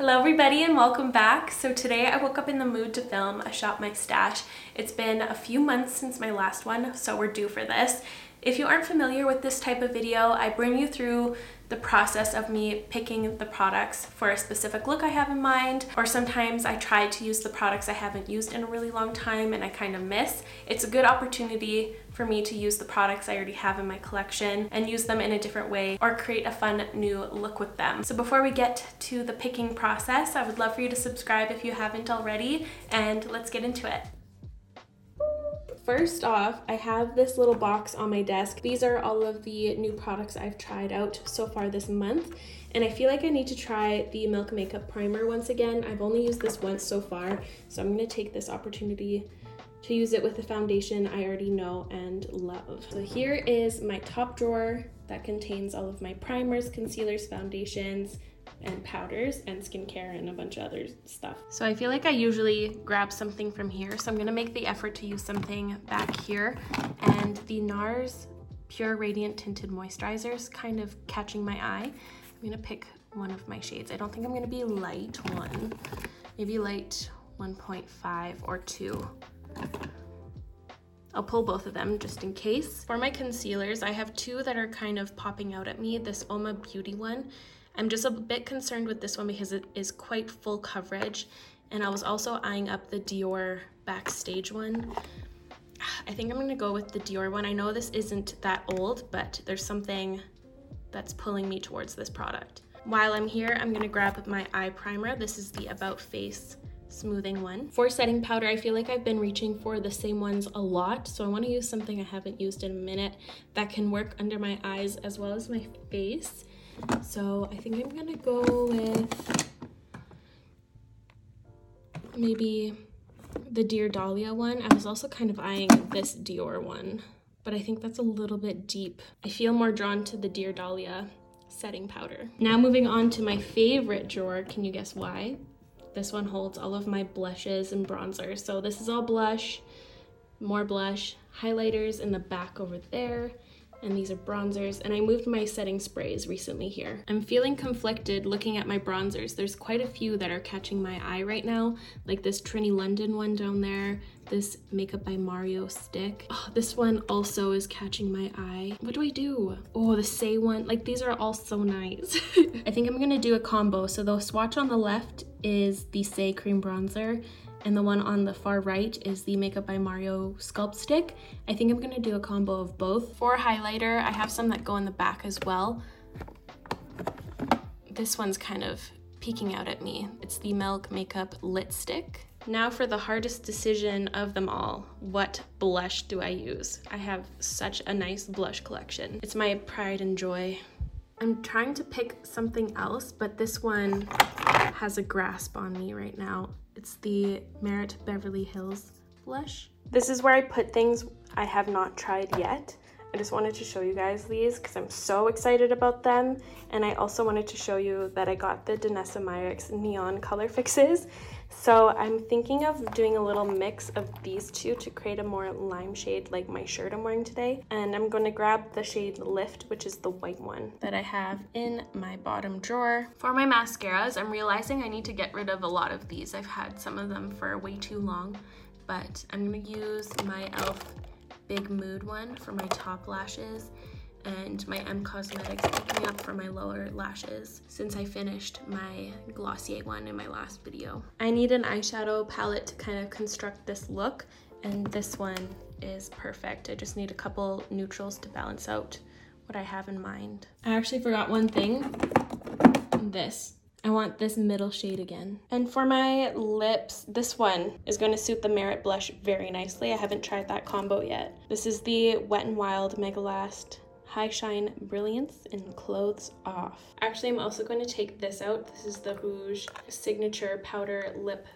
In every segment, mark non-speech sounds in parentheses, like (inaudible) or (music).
Hello everybody and welcome back. So today I woke up in the mood to film a Shop My Stash. It's been a few months since my last one, so we're due for this. If you aren't familiar with this type of video, I bring you through the process of me picking the products for a specific look I have in mind, or sometimes I try to use the products I haven't used in a really long time and I kind of miss. It's a good opportunity for me to use the products I already have in my collection and use them in a different way or create a fun new look with them. So before we get to the picking process, I would love for you to subscribe if you haven't already and let's get into it. First off, I have this little box on my desk. These are all of the new products I've tried out so far this month. And I feel like I need to try the Milk Makeup Primer once again. I've only used this once so far, so I'm gonna take this opportunity to use it with a foundation I already know and love. So here is my top drawer that contains all of my primers, concealers, foundations, and powders and skincare and a bunch of other stuff. So I feel like I usually grab something from here. So I'm gonna make the effort to use something back here. And the NARS Pure Radiant Tinted Moisturizers kind of catching my eye. I'm gonna pick one of my shades. I don't think I'm gonna be light one, maybe light 1.5 or two. I'll pull both of them just in case. For my concealers, I have two that are kind of popping out at me. This Oma Beauty one I'm just a bit concerned with this one because it is quite full coverage. And I was also eyeing up the Dior Backstage one. I think I'm gonna go with the Dior one. I know this isn't that old, but there's something that's pulling me towards this product. While I'm here, I'm gonna grab my eye primer. This is the About Face smoothing one. For setting powder, I feel like I've been reaching for the same ones a lot, so I wanna use something I haven't used in a minute that can work under my eyes as well as my face. So I think I'm gonna go with maybe the Dear Dahlia one. I was also kind of eyeing this Dior one, but I think that's a little bit deep. I feel more drawn to the Dear Dahlia setting powder. Now moving on to my favorite drawer, can you guess why? This one holds all of my blushes and bronzers. So this is all blush, more blush, highlighters in the back over there, and these are bronzers and I moved my setting sprays recently here. I'm feeling conflicted looking at my bronzers. There's quite a few that are catching my eye right now, like this Trinny London one down there, this Makeup by Mario stick. Oh, this one also is catching my eye. What do I do? Oh, the Saie one, like these are all so nice. (laughs) I think I'm gonna do a combo. So the swatch on the left is the Saie Cream Bronzer and the one on the far right is the Makeup by Mario Sculpt Stick. I think I'm gonna do a combo of both. For highlighter, I have some that go in the back as well. This one's kind of peeking out at me. It's the Milk Makeup Lit Stick. Now for the hardest decision of them all. What blush do I use? I have such a nice blush collection. It's my pride and joy. I'm trying to pick something else, but this one has a grasp on me right now. It's the Merit Beverly Hills blush. This is where I put things I have not tried yet. I just wanted to show you guys these because I'm so excited about them. And I also wanted to show you that I got the Danessa Myricks Neon Colorfixes. So I'm thinking of doing a little mix of these two to create a more lime shade like my shirt I'm wearing today. And I'm going to grab the shade Lift, which is the white one that I have in my bottom drawer. For my mascaras, I'm realizing I need to get rid of a lot of these. I've had some of them for way too long, but I'm going to use my e.l.f. Big Mood one for my top lashes and my M Cosmetics Pick Me Up for my lower lashes since I finished my Glossier one in my last video. I need an eyeshadow palette to kind of construct this look and this one is perfect. I just need a couple neutrals to balance out what I have in mind. I actually forgot one thing, this. I want this middle shade again. And for my lips, this one is going to suit the Merit blush very nicely. I haven't tried that combo yet. This is the Wet n Wild Mega Last High Shine Brilliance in Clothes Off. Actually, I'm also going to take this out. This is the Rouge Signature Powder Lip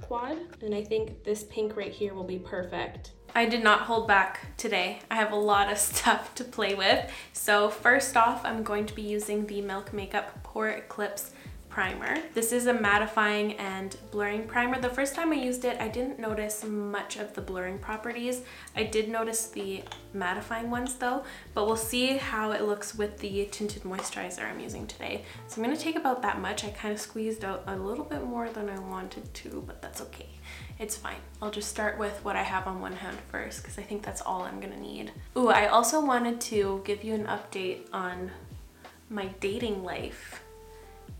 Quad. And I think this pink right here will be perfect. I did not hold back today. I have a lot of (laughs) stuff to play with. So first off, I'm going to be using the Milk Makeup Pore Eclipse primer. This is a mattifying and blurring primer. The first time I used it, I didn't notice much of the blurring properties. I did notice the mattifying ones though, but we'll see how it looks with the tinted moisturizer I'm using today. So I'm gonna take about that much. I kind of squeezed out a little bit more than I wanted to, but that's okay. It's fine. I'll just start with what I have on one hand first because I think that's all I'm gonna need. Ooh, I also wanted to give you an update on my dating life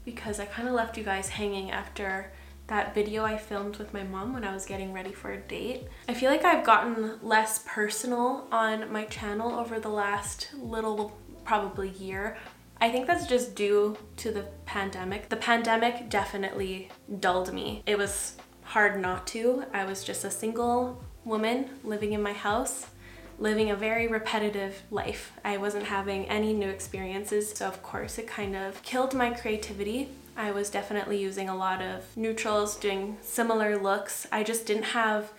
because I kind of left you guys hanging after that video I filmed with my mom when I was getting ready for a date. I feel like I've gotten less personal on my channel over the last little probably year. I think that's just due to the pandemic. The pandemic definitely dulled me. It was hard not to. I was just a single woman living in my house living a very repetitive life. I wasn't having any new experiences, so of course it kind of killed my creativity. I was definitely using a lot of neutrals, doing similar looks. I just didn't have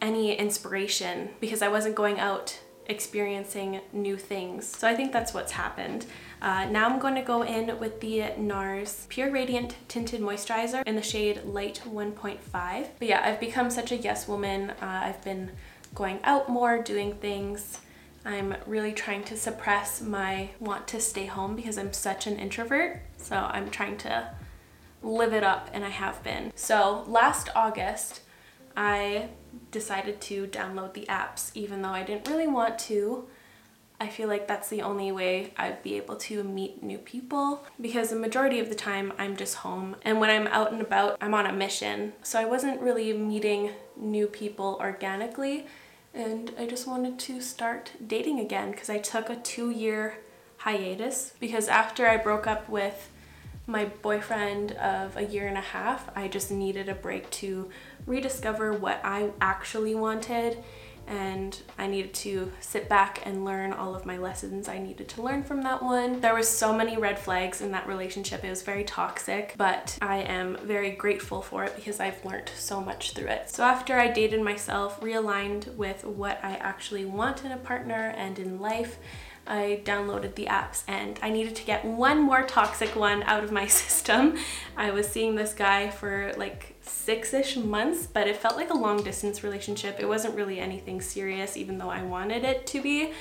any inspiration because I wasn't going out experiencing new things. So I think that's what's happened. Uh, now I'm going to go in with the NARS Pure Radiant Tinted Moisturizer in the shade Light 1.5. But yeah, I've become such a yes woman. Uh, I've been going out more, doing things. I'm really trying to suppress my want to stay home because I'm such an introvert. So I'm trying to live it up and I have been. So last August, I decided to download the apps even though I didn't really want to. I feel like that's the only way I'd be able to meet new people because the majority of the time I'm just home and when I'm out and about I'm on a mission so I wasn't really meeting new people organically and I just wanted to start dating again because I took a two year hiatus because after I broke up with my boyfriend of a year and a half, I just needed a break to rediscover what I actually wanted and I needed to sit back and learn all of my lessons I needed to learn from that one. There was so many red flags in that relationship. It was very toxic, but I am very grateful for it because I've learned so much through it. So after I dated myself, realigned with what I actually want in a partner and in life, I downloaded the apps and I needed to get one more toxic one out of my (laughs) system. I was seeing this guy for like six-ish months, but it felt like a long distance relationship. It wasn't really anything serious, even though I wanted it to be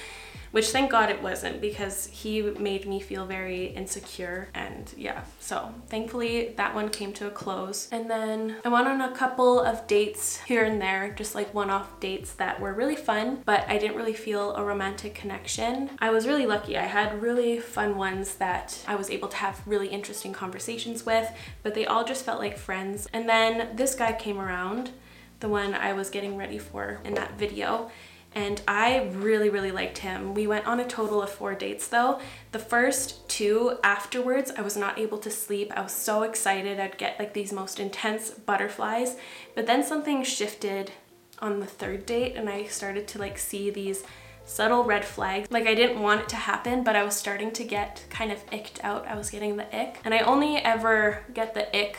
which thank God it wasn't because he made me feel very insecure and yeah so thankfully that one came to a close. And then I went on a couple of dates here and there just like one-off dates that were really fun but I didn't really feel a romantic connection. I was really lucky. I had really fun ones that I was able to have really interesting conversations with but they all just felt like friends. And then this guy came around the one I was getting ready for in that video and I really, really liked him. We went on a total of four dates though. The first two afterwards, I was not able to sleep. I was so excited. I'd get like these most intense butterflies, but then something shifted on the third date and I started to like see these subtle red flags. Like I didn't want it to happen, but I was starting to get kind of icked out. I was getting the ick. And I only ever get the ick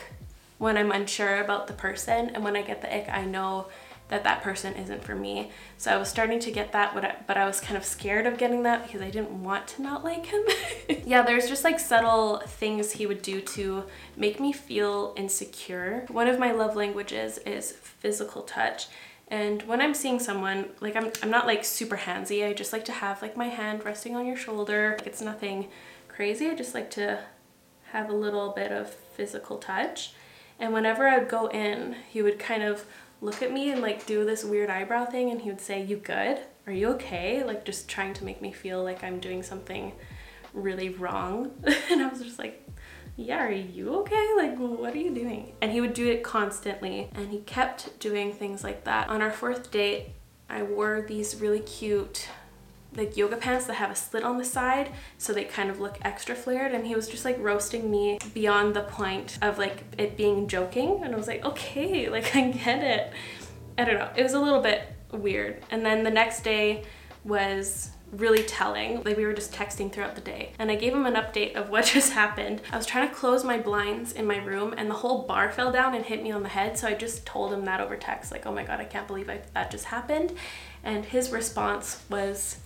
when I'm unsure about the person. And when I get the ick, I know that that person isn't for me. So I was starting to get that, but I, was kind of scared of getting that because I didn't want to not like him. (laughs) yeah, there's just like subtle things he would do to make me feel insecure. One of my love languages is physical touch. And when I'm seeing someone, like I'm, I'm not like super handsy. I just like to have like my hand resting on your shoulder. It's nothing crazy. I just like to have a little bit of physical touch. And whenever I'd go in, he would kind of look at me and like do this weird eyebrow thing and he would say, you good? Are you okay? Like just trying to make me feel like I'm doing something really wrong. (laughs) and I was just like, yeah, are you okay? Like, what are you doing? And he would do it constantly. And he kept doing things like that. On our fourth date, I wore these really cute like yoga pants that have a slit on the side so they kind of look extra flared and he was just like roasting me beyond the point of like it being joking and I was like okay (laughs) like I get it I don't know it was a little bit weird and then the next day was really telling. Like we were just texting throughout the day. And I gave him an update of (laughs) what just happened. I was trying to close my blinds in my room and the whole bar fell down and hit me on the head. So I just told him that over text, like, oh my God, I can't believe I, that just happened. And his response was,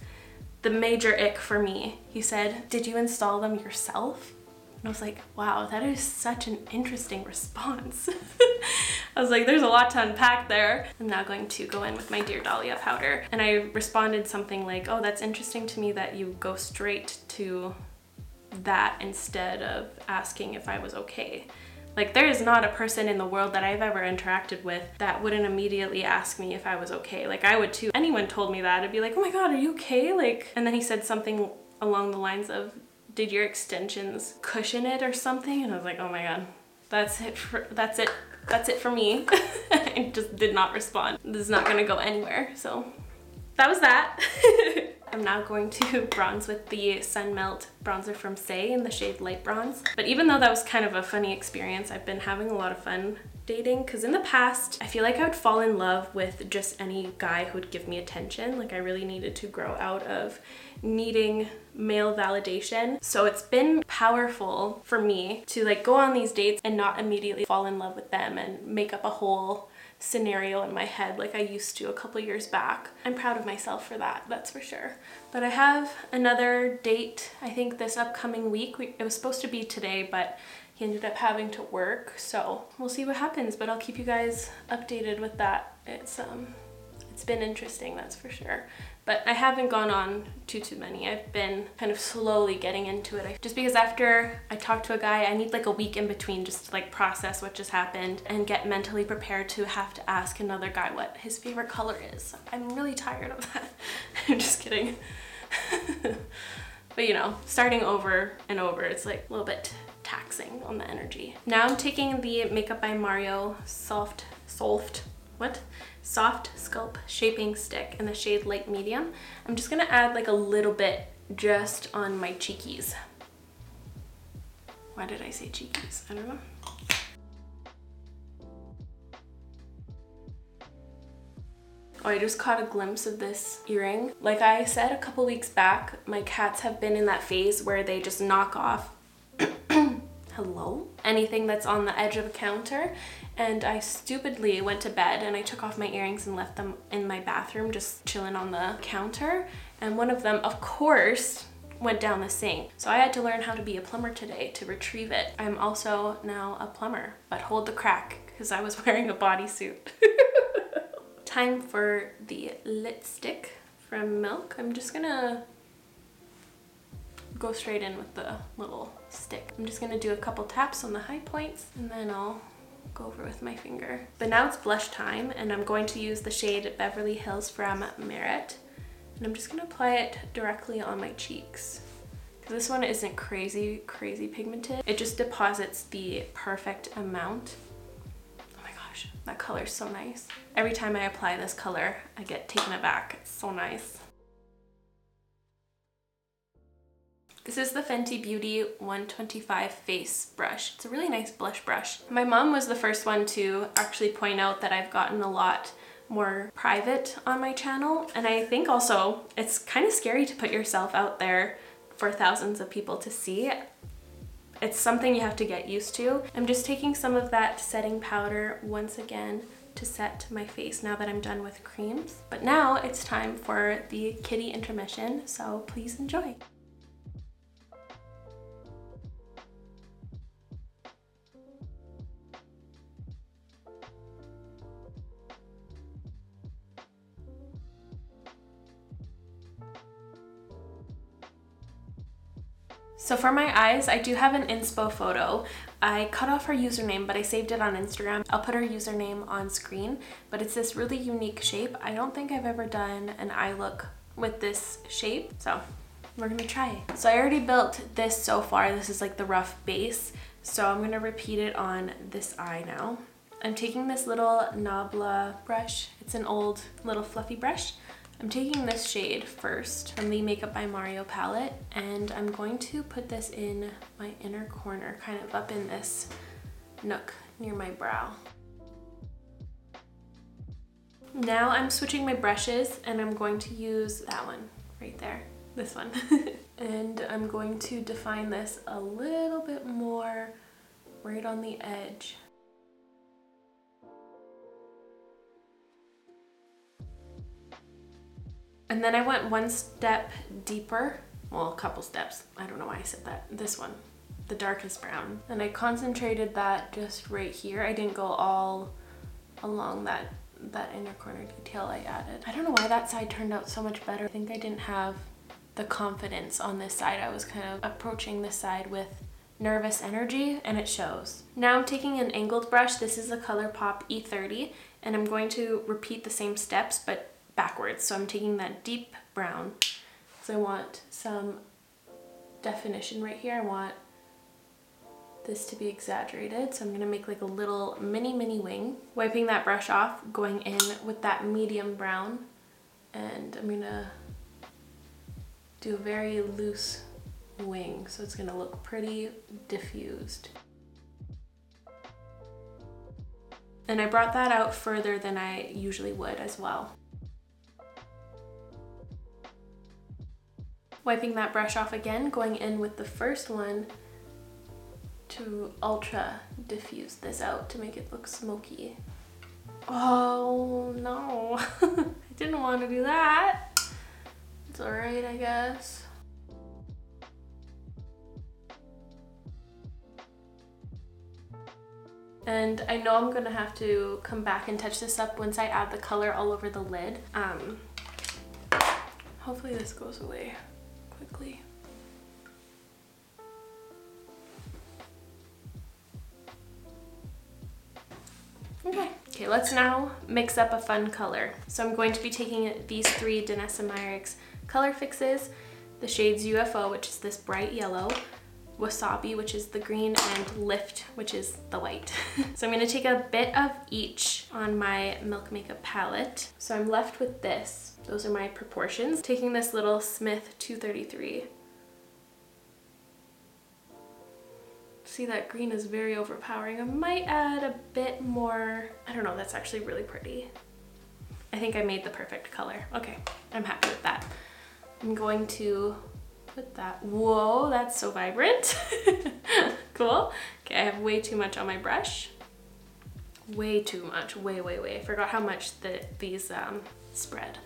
the major ick for me. He said, Did you install them yourself? And I was like, wow, that is such an interesting response. (laughs) I was like, there's a lot to unpack there. I'm now going to go in with my Dear Dahlia powder. And I responded something like, oh, that's interesting to me that you go straight to that instead of asking if I was okay. Like, there is not a person in the world that I've ever interacted with that wouldn't immediately ask me if I was okay. Like, I would too. Anyone told me that, I'd be like, oh my god, are you okay? Like, and then he said something along the lines of, did your extensions cushion it or something? And I was like, oh my god, that's it. For, that's it. That's it for me. (laughs) I just did not respond. This is not gonna go anywhere. So that was that. (laughs) I'm now going to (laughs) bronze with the Sun Melt bronzer from Saie in the shade Light Bronze. But even though that was kind of a funny experience, I've been having a lot of fun dating because in the past, I feel like I would fall in love with just any guy who would give me attention. Like I really needed to grow out of needing male validation. So it's been powerful for me to like go on these dates and not immediately fall in love with them and make up a whole scenario in my head like I used to a couple years back. I'm proud of myself for that, that's for sure. But I have another date, I think this upcoming week. It was supposed to be today, but he ended up having to work, so we'll see what happens, but I'll keep you guys updated with that. It's um it's been interesting, that's for sure. But I haven't gone on too, too many. I've been kind of slowly getting into it. Just because after I talk to a guy, I need like a week in between just to like process what just happened and get mentally prepared to have to ask another guy what his favorite color is. I'm really tired of that. (laughs) I'm just kidding. (laughs) but you know, starting over and over, it's like a little bit taxing on the energy. Now I'm taking the Makeup by Mario Soft, Soft, what? Soft Sculpt Shaping Stick in the shade Light Medium. I'm just gonna add like a little bit just on my cheekies. Why did I say cheekies? I don't know. Oh, I just caught a glimpse of this earring. Like I said a couple weeks back, my cats have been in that phase where they just knock off (coughs) hello anything that's on the edge of a counter and I stupidly went to bed and I took off my earrings and left them in my bathroom just chilling on the counter and one of them of course went down the sink. So I had to learn how to be a plumber today to retrieve it. I'm also now a plumber, but hold the crack because I was (laughs) wearing a bodysuit. (laughs) Time for the lit stick from Milk. I'm just gonna go straight in with the little stick. I'm just gonna do a couple taps on the high points and then I'll go over with my finger. But now it's blush time and I'm going to use the shade Beverly Hills from Merit. And I'm just gonna apply it directly on my cheeks. This one isn't crazy, crazy pigmented. It just deposits the perfect amount. Oh my gosh, that color is so nice. Every time I apply this color, I get taken aback. It's so nice. This is the Fenty Beauty 125 face brush. It's a really nice blush brush. My mom was the first one to actually point out that I've gotten a lot more private on my channel. And I think also it's kind of scary to put yourself out there for thousands of people to see. It's something you have to get used to. I'm just taking some of that setting powder once again to set my face now that I'm done with creams. But now it's time for the kitty intermission, so please enjoy. So for my eyes, I do have an inspo photo. I cut off her username, but I saved it on Instagram. I'll put her username on screen, but it's this really unique shape. I don't think I've ever done an eye look with this shape, so we're gonna try it. So I already built this so far. This is like the rough base. So I'm gonna repeat it on this eye now. I'm taking this little Nabla brush. It's an old little fluffy brush. I'm taking this shade first from the Makeup by Mario palette and I'm going to put this in my inner corner, kind of up in this nook near my brow. Now I'm switching my brushes and I'm going to use that one right there, this one. (laughs) and I'm going to define this a little bit more right on the edge. And then I went one step deeper, well, a couple steps. I don't know why I said that. This one. the darkest brown. And I concentrated that just right here. I didn't go all along that that inner corner detail I added. I don't know why that side turned out so much better. I think I didn't have the confidence on this side. I was kind of approaching this side with nervous energy and it shows. Now I'm taking an angled brush. This is the ColourPop E30 and I'm going to repeat the same steps but backwards. So I'm taking that deep brown. So I want some definition right here. I want this to be exaggerated. So I'm gonna make like a little mini, mini wing. Wiping that brush off, going in with that medium brown. And I'm gonna do a very loose wing. So it's gonna look pretty diffused. And I brought that out further than I usually would as well. Wiping that brush off again, going in with the first one to ultra diffuse this out to make it look smoky. Oh no, (laughs) I didn't want to do that. It's alright, I guess. And I know I'm gonna have to come back and touch this up once I add the color all over the lid. Um, hopefully this goes away quickly. Okay. Okay, let's now mix up a fun color. So I'm going to be taking these three Danessa Myricks Colorfixes, the shades UFO, which is this bright yellow, Wasabi, which is the green, and Lift, which is the white. (laughs) so I'm gonna take a bit of each on my Milk Makeup palette. So I'm left with this. Those are my proportions. Taking this little Smith 233 See that green is very overpowering. I might add a bit more, I don't know, that's actually really pretty. I think I made the perfect color. Okay, I'm happy with that. I'm going to put that, whoa, that's so vibrant. (laughs) cool. Okay, I have way too much on my brush. Way too much, way, way, way. I forgot how much the, these um, spread.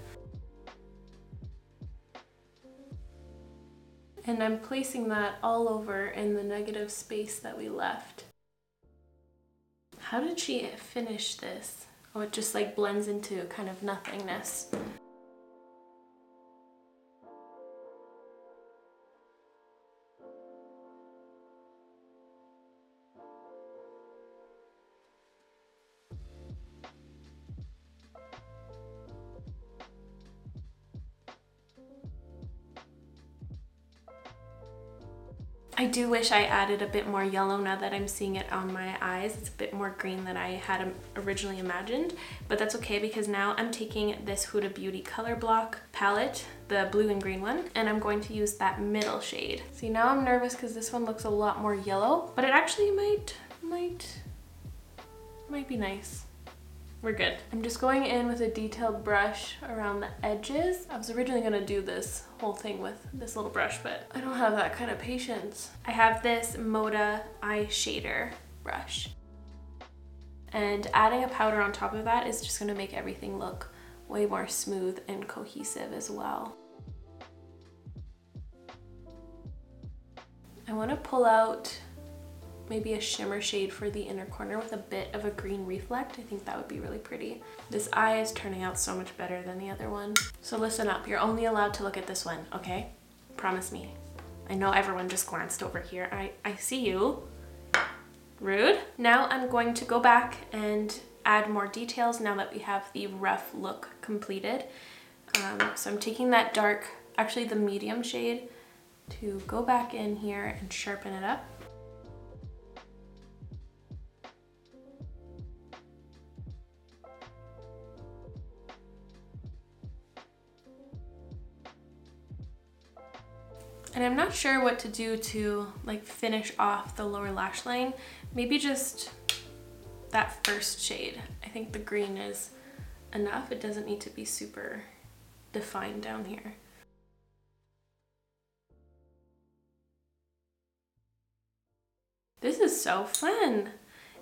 And I'm placing that all over in the negative space that we left. How did she finish this? Oh, it just like blends into kind of nothingness. Do wish I added a bit more yellow now that I'm seeing it on my eyes. It's a bit more green than I had um, originally imagined, but that's okay because now I'm taking this Huda Beauty Color Block palette, the blue and green one, and I'm going to use that middle shade. See, now I'm nervous because this one looks a lot more yellow, but it actually might, might, might be nice. We're good. I'm just going in with a detailed brush around the edges. I was originally gonna do this whole thing with this little brush, but I don't have that kind of patience. I have this Moda eye shader brush. And adding a powder on top of that is just gonna make everything look way more smooth and cohesive as well. I wanna pull out maybe a shimmer shade for the inner corner with a bit of a green reflect. I think that would be really pretty. This eye is turning out so much better than the other one. So listen up, you're only allowed to look at this one, okay? Promise me. I know everyone just glanced over here. I, I see you. Rude. Now I'm going to go back and add more details now that we have the rough look completed. Um, so I'm taking that dark, actually the medium shade, to go back in here and sharpen it up. And I'm not sure what to do to like finish off the lower lash line. Maybe just that first shade. I think the green is enough. It doesn't need to be super defined down here. This is so fun.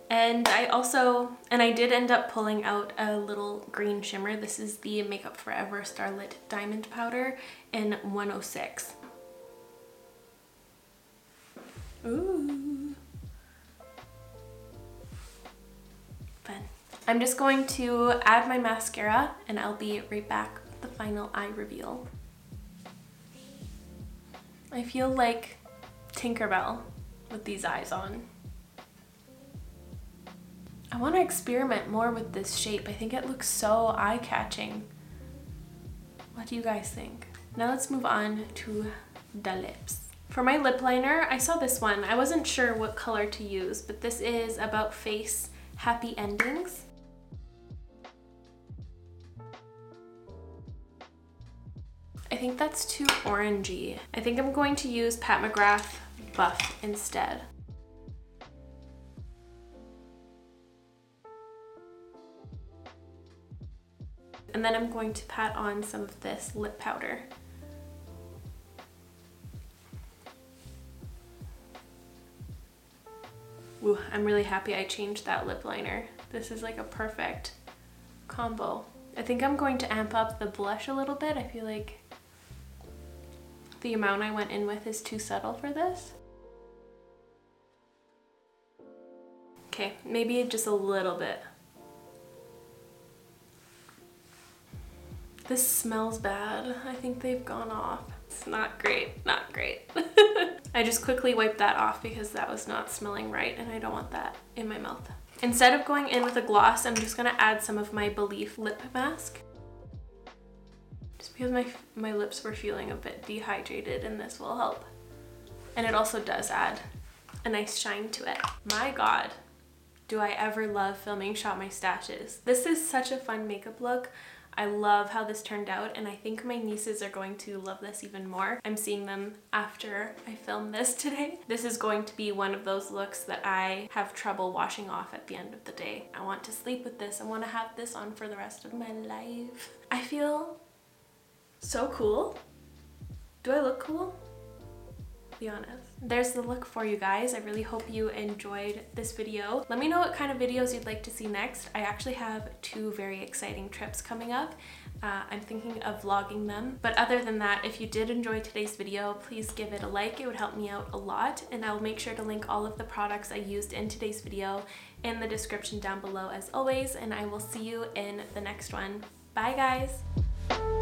And I also, and I did end up pulling out a little green shimmer. This is the Makeup Forever Starlit Diamond Powder in 106. Ooh. Fun. I'm just going to add my mascara and I'll be right back with the final eye reveal. I feel like Tinkerbell with these eyes on. I want to experiment more with this shape. I think it looks so eye-catching. What do you guys think? Now let's move on to the lips. For my lip liner, I saw this one. I wasn't sure what color to use, but this is About Face Happy Endings. I think that's too orangey. I think I'm going to use Pat McGrath Buff instead. And then I'm going to pat on some of this lip powder. Ooh, I'm really happy I changed that lip liner. This is like a perfect combo. I think I'm going to amp up the blush a little bit. I feel like the amount I went in with is too subtle for this. Okay, maybe just a little bit. This smells bad. I think they've gone off. It's not great, not great. (laughs) I just quickly wiped that off because that was not smelling right and I don't want that in my mouth. Instead of going in with a gloss, I'm just gonna add some of my Belief lip mask. Just because my, my lips were feeling a bit dehydrated and this will help. And it also does add a nice shine to it. My God, do I ever love filming Shop My Stashes. This is such a fun makeup look. I love how this turned out and I think my nieces are going to love this even more. I'm seeing them after I film this (laughs) today. This is going to be one of those looks that I have trouble washing off at the end of the day. I want to sleep with this. I want to have this on for the rest of my life. I feel so cool. Do I look cool? Be honest there's the look for you guys. I really hope you enjoyed this video. Let me know what kind of videos you'd like to see next. I actually have two very exciting trips coming up. Uh, I'm thinking of vlogging them. But other than that, if you did enjoy today's video, please give it a like. It would help me out a lot. And I'll make sure to link all of the products I used in today's video in the description down below as always. And I will see you in the next one. Bye guys!